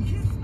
kiss me.